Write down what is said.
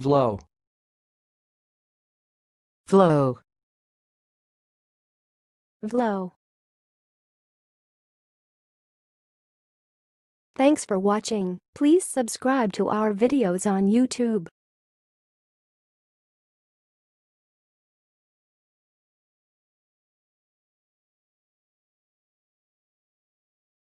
Flow. flow, Flow. Thanks for watching. Please subscribe to our videos on YouTube.